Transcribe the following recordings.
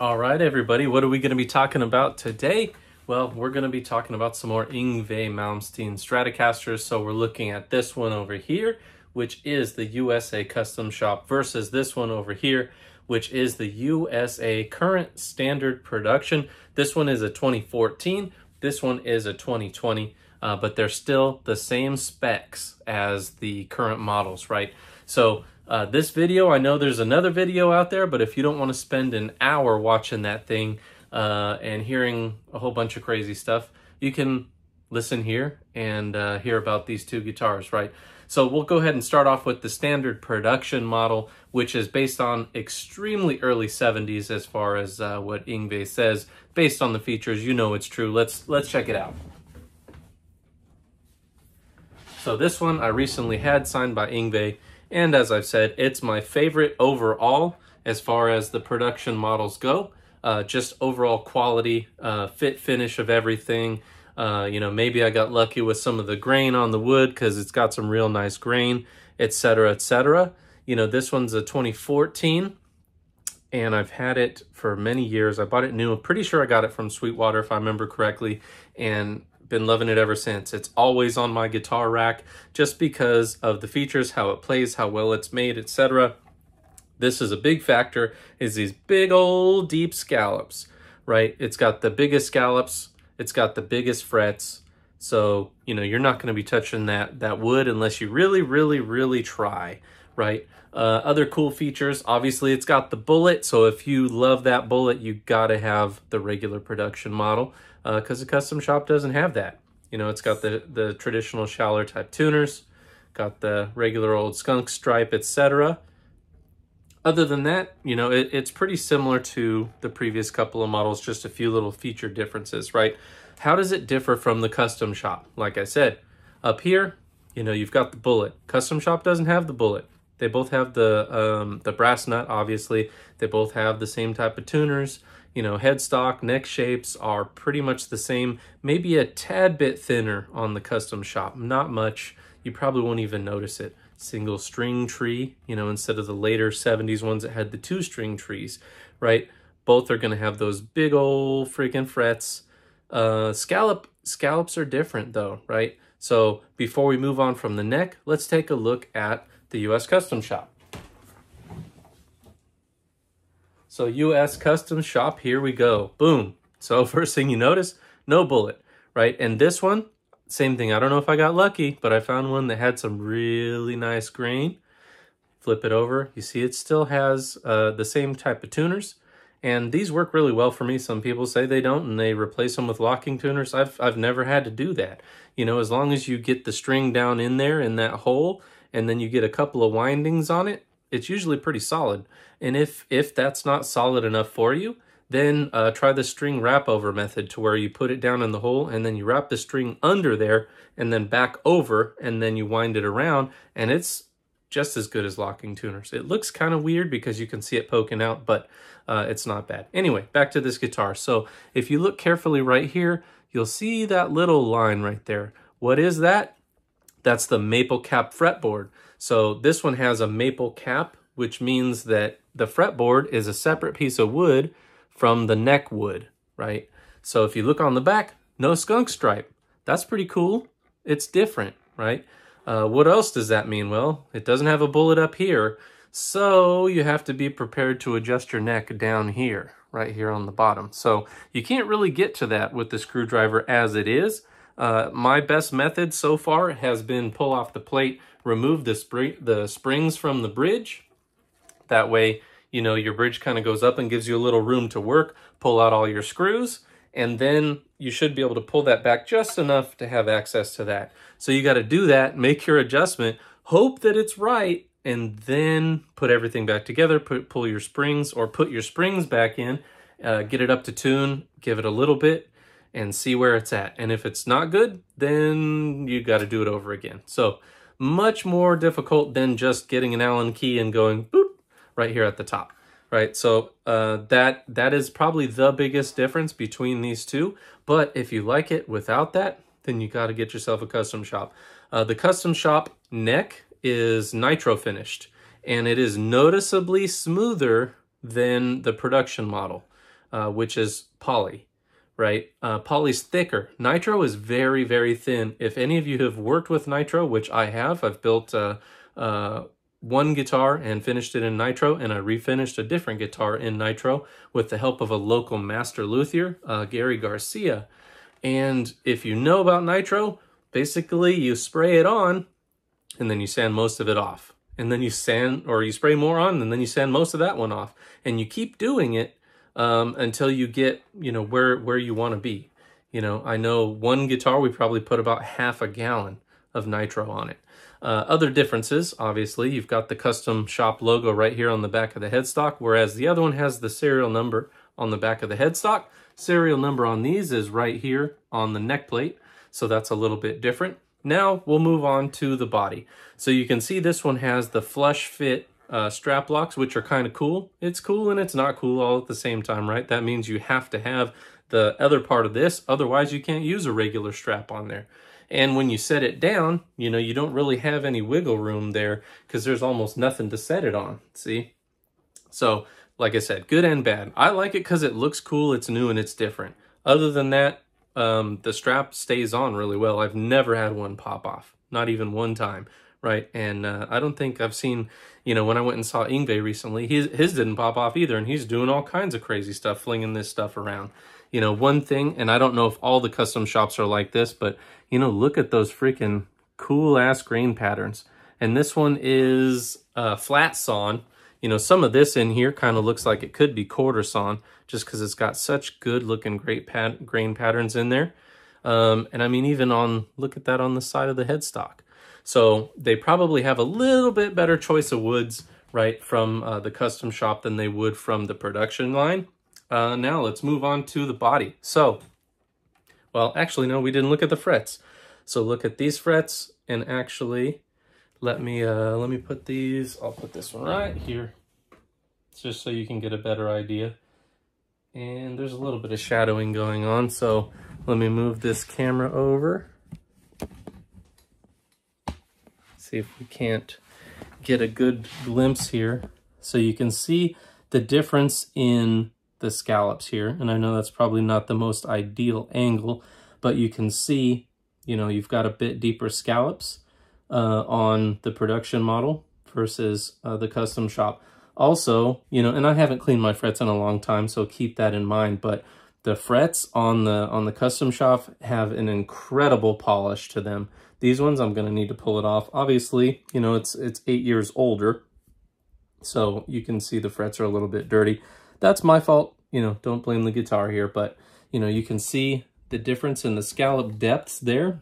All right, everybody, what are we going to be talking about today? Well, we're going to be talking about some more Yngwie Malmsteen Stratocasters. So we're looking at this one over here, which is the USA Custom Shop versus this one over here, which is the USA Current Standard Production. This one is a 2014. This one is a 2020, uh, but they're still the same specs as the current models, right? So uh, this video, I know there's another video out there, but if you don't want to spend an hour watching that thing uh, and hearing a whole bunch of crazy stuff, you can listen here and uh, hear about these two guitars, right? So we'll go ahead and start off with the standard production model, which is based on extremely early 70s as far as uh, what Yngwie says. Based on the features, you know it's true. Let's, let's check it out. So this one I recently had signed by Yngwie and as I've said, it's my favorite overall as far as the production models go. Uh, just overall quality, uh, fit finish of everything. Uh, you know, maybe I got lucky with some of the grain on the wood because it's got some real nice grain, etc., etc. You know, this one's a 2014 and I've had it for many years. I bought it new. I'm pretty sure I got it from Sweetwater if I remember correctly. And been loving it ever since. It's always on my guitar rack just because of the features, how it plays, how well it's made, etc. This is a big factor is these big old deep scallops, right? It's got the biggest scallops, it's got the biggest frets. So, you know, you're not going to be touching that that wood unless you really really really try, right? Uh, other cool features, obviously it's got the bullet, so if you love that bullet, you got to have the regular production model because uh, the custom shop doesn't have that. You know, it's got the, the traditional Schaller type tuners, got the regular old skunk stripe, etc. Other than that, you know, it, it's pretty similar to the previous couple of models, just a few little feature differences, right? How does it differ from the custom shop? Like I said, up here, you know, you've got the bullet. Custom shop doesn't have the bullet. They both have the um, the brass nut, obviously. They both have the same type of tuners you know, headstock, neck shapes are pretty much the same, maybe a tad bit thinner on the custom shop, not much. You probably won't even notice it. Single string tree, you know, instead of the later 70s ones that had the two string trees, right? Both are going to have those big old freaking frets. Uh, scallop Scallops are different though, right? So before we move on from the neck, let's take a look at the US Custom Shop. So US Custom Shop, here we go. Boom. So first thing you notice, no bullet, right? And this one, same thing. I don't know if I got lucky, but I found one that had some really nice grain. Flip it over. You see it still has uh, the same type of tuners. And these work really well for me. Some people say they don't and they replace them with locking tuners. I've, I've never had to do that. You know, as long as you get the string down in there in that hole and then you get a couple of windings on it, it's usually pretty solid. And if, if that's not solid enough for you, then uh, try the string wrap over method to where you put it down in the hole and then you wrap the string under there and then back over and then you wind it around and it's just as good as locking tuners. It looks kind of weird because you can see it poking out, but uh, it's not bad. Anyway, back to this guitar. So if you look carefully right here, you'll see that little line right there. What is that? That's the maple cap fretboard. So this one has a maple cap, which means that the fretboard is a separate piece of wood from the neck wood, right? So if you look on the back, no skunk stripe. That's pretty cool. It's different, right? Uh, what else does that mean? Well, it doesn't have a bullet up here, so you have to be prepared to adjust your neck down here, right here on the bottom. So you can't really get to that with the screwdriver as it is. Uh, my best method so far has been pull off the plate, remove the, the springs from the bridge. That way, you know, your bridge kind of goes up and gives you a little room to work, pull out all your screws, and then you should be able to pull that back just enough to have access to that. So you got to do that, make your adjustment, hope that it's right, and then put everything back together, put, pull your springs or put your springs back in, uh, get it up to tune, give it a little bit, and see where it's at. And if it's not good, then you got to do it over again. So much more difficult than just getting an Allen key and going boop right here at the top. Right, so uh, that that is probably the biggest difference between these two. But if you like it without that, then you got to get yourself a custom shop. Uh, the custom shop neck is nitro finished, and it is noticeably smoother than the production model uh, which is poly, right? Uh, poly's thicker. Nitro is very, very thin. If any of you have worked with nitro, which I have, I've built uh, uh, one guitar and finished it in nitro, and I refinished a different guitar in nitro with the help of a local master luthier, uh, Gary Garcia. And if you know about nitro, basically you spray it on and then you sand most of it off. And then you sand, or you spray more on, and then you sand most of that one off. And you keep doing it um, until you get, you know, where, where you want to be. You know, I know one guitar, we probably put about half a gallon of nitro on it. Uh, other differences, obviously, you've got the custom shop logo right here on the back of the headstock, whereas the other one has the serial number on the back of the headstock. Serial number on these is right here on the neck plate, so that's a little bit different. Now we'll move on to the body. So you can see this one has the flush fit uh, strap locks, which are kind of cool. It's cool and it's not cool all at the same time, right? That means you have to have the other part of this, otherwise you can't use a regular strap on there. And when you set it down, you know, you don't really have any wiggle room there because there's almost nothing to set it on, see? So, like I said, good and bad. I like it because it looks cool, it's new, and it's different. Other than that, um, the strap stays on really well. I've never had one pop off, not even one time, right? And uh, I don't think I've seen, you know, when I went and saw Yngwie recently, his, his didn't pop off either, and he's doing all kinds of crazy stuff, flinging this stuff around. You know, one thing, and I don't know if all the custom shops are like this, but, you know, look at those freaking cool-ass grain patterns. And this one is uh, flat sawn. You know, some of this in here kind of looks like it could be quarter sawn just because it's got such good looking great pat grain patterns in there. Um, and I mean, even on, look at that on the side of the headstock. So they probably have a little bit better choice of woods, right, from uh, the custom shop than they would from the production line. Uh, now let's move on to the body. So, well, actually, no, we didn't look at the frets. So look at these frets and actually let me, uh, let me put these, I'll put this one right here, just so you can get a better idea. And there's a little bit of shadowing going on, so let me move this camera over. See if we can't get a good glimpse here. So you can see the difference in the scallops here. And I know that's probably not the most ideal angle, but you can see, you know, you've got a bit deeper scallops uh, on the production model versus uh, the custom shop. Also, you know, and I haven't cleaned my frets in a long time, so keep that in mind, but the frets on the on the custom shop have an incredible polish to them. These ones, I'm going to need to pull it off. Obviously, you know, it's it's eight years older, so you can see the frets are a little bit dirty. That's my fault. You know, don't blame the guitar here, but, you know, you can see the difference in the scallop depths there.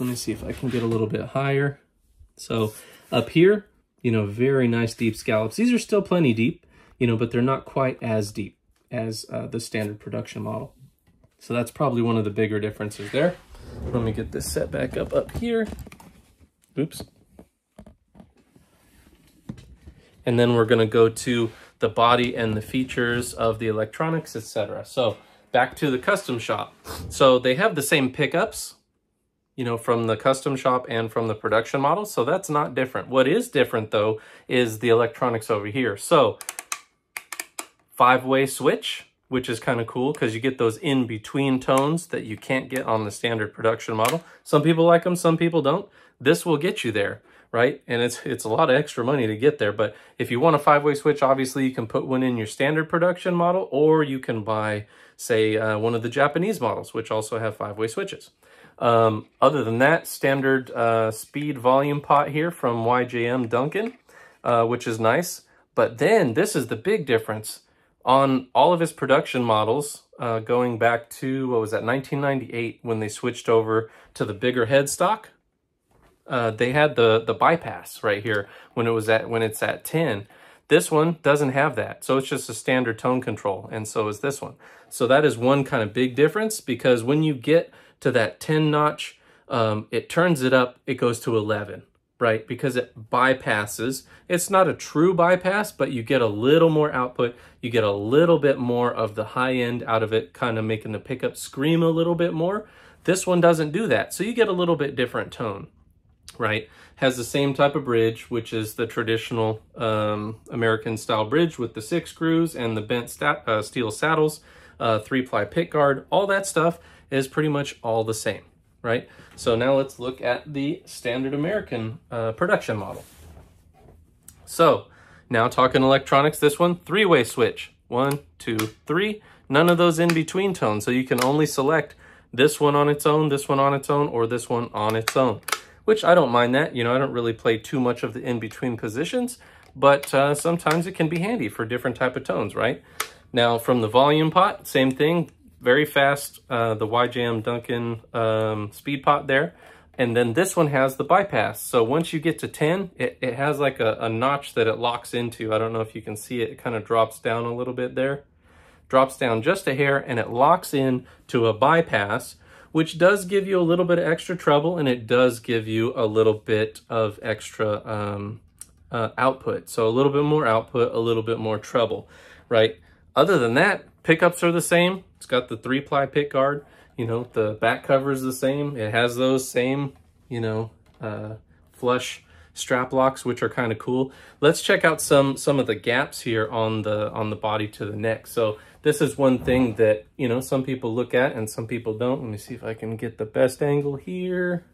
Let me see if I can get a little bit higher. So up here, you know, very nice deep scallops. These are still plenty deep, you know, but they're not quite as deep as uh, the standard production model. So that's probably one of the bigger differences there. Let me get this set back up up here. Oops. And then we're gonna go to the body and the features of the electronics, etc. So back to the custom shop. So they have the same pickups, you know, from the custom shop and from the production model. So that's not different. What is different though is the electronics over here. So five-way switch, which is kind of cool because you get those in-between tones that you can't get on the standard production model. Some people like them, some people don't. This will get you there, right? And it's it's a lot of extra money to get there. But if you want a five-way switch, obviously you can put one in your standard production model or you can buy, say, uh, one of the Japanese models, which also have five-way switches. Um, other than that, standard uh, speed volume pot here from YJM Duncan, uh, which is nice. But then this is the big difference. On all of his production models, uh, going back to, what was that, 1998, when they switched over to the bigger headstock, uh, they had the, the bypass right here when it was at when it's at 10. This one doesn't have that, so it's just a standard tone control, and so is this one. So that is one kind of big difference because when you get to that 10 notch, um, it turns it up, it goes to 11, right? Because it bypasses. It's not a true bypass, but you get a little more output. You get a little bit more of the high end out of it, kind of making the pickup scream a little bit more. This one doesn't do that, so you get a little bit different tone. right? Has the same type of bridge, which is the traditional um, American style bridge with the six screws and the bent uh, steel saddles, uh, three ply pick guard, all that stuff is pretty much all the same, right? So now let's look at the standard American uh, production model. So now talking electronics, this one, three-way switch. One, two, three. None of those in-between tones. So you can only select this one on its own, this one on its own, or this one on its own, which I don't mind that. You know, I don't really play too much of the in-between positions, but uh, sometimes it can be handy for different type of tones, right? Now from the volume pot, same thing, very fast, uh, the YJM Duncan um, speed pot there. And then this one has the bypass. So once you get to 10, it, it has like a, a notch that it locks into. I don't know if you can see it. It kind of drops down a little bit there. Drops down just a hair and it locks in to a bypass, which does give you a little bit of extra treble and it does give you a little bit of extra um, uh, output. So a little bit more output, a little bit more treble, right? Other than that, pickups are the same. It's got the three ply pick guard. You know, the back cover is the same. It has those same, you know, uh, flush strap locks, which are kind of cool. Let's check out some some of the gaps here on the on the body to the neck. So this is one thing that, you know, some people look at and some people don't. Let me see if I can get the best angle here.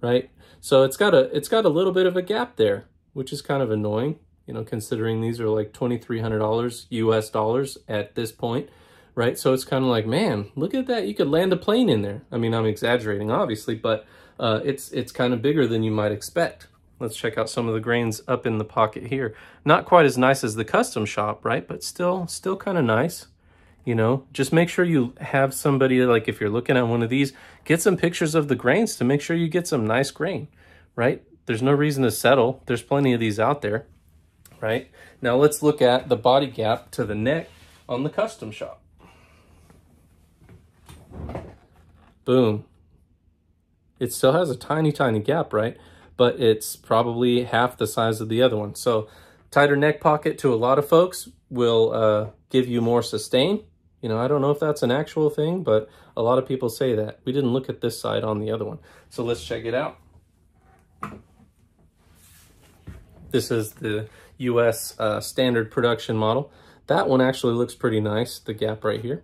Right? So it's got a it's got a little bit of a gap there, which is kind of annoying, you know, considering these are like $2,300 US dollars at this point right? So it's kind of like, man, look at that. You could land a plane in there. I mean, I'm exaggerating, obviously, but uh, it's, it's kind of bigger than you might expect. Let's check out some of the grains up in the pocket here. Not quite as nice as the custom shop, right? But still, still kind of nice. You know, just make sure you have somebody, like if you're looking at one of these, get some pictures of the grains to make sure you get some nice grain, right? There's no reason to settle. There's plenty of these out there, right? Now let's look at the body gap to the neck on the custom shop. Boom. It still has a tiny, tiny gap, right? But it's probably half the size of the other one. So tighter neck pocket to a lot of folks will uh, give you more sustain. You know, I don't know if that's an actual thing, but a lot of people say that. We didn't look at this side on the other one. So let's check it out. This is the US uh, standard production model. That one actually looks pretty nice, the gap right here.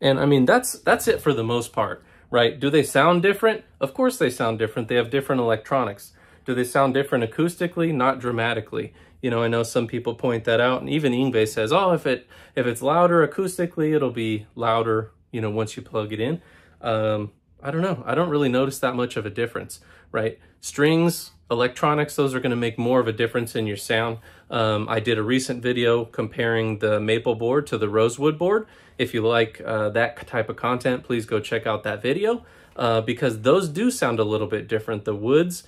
And I mean, that's that's it for the most part, right? Do they sound different? Of course they sound different. They have different electronics. Do they sound different acoustically? Not dramatically. You know, I know some people point that out, and even Yngwie says, oh, if it if it's louder acoustically, it'll be louder, you know, once you plug it in. Um, I don't know. I don't really notice that much of a difference, right? Strings, electronics, those are going to make more of a difference in your sound. Um, I did a recent video comparing the maple board to the rosewood board. If you like uh, that type of content, please go check out that video uh, because those do sound a little bit different. The woods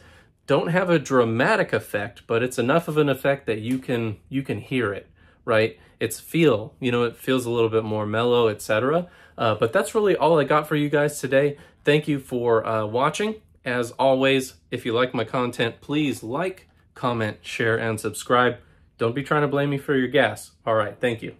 don't have a dramatic effect, but it's enough of an effect that you can you can hear it, right? It's feel, you know, it feels a little bit more mellow, etc. Uh, but that's really all I got for you guys today. Thank you for uh, watching. As always, if you like my content, please like, comment, share, and subscribe. Don't be trying to blame me for your gas. All right, thank you.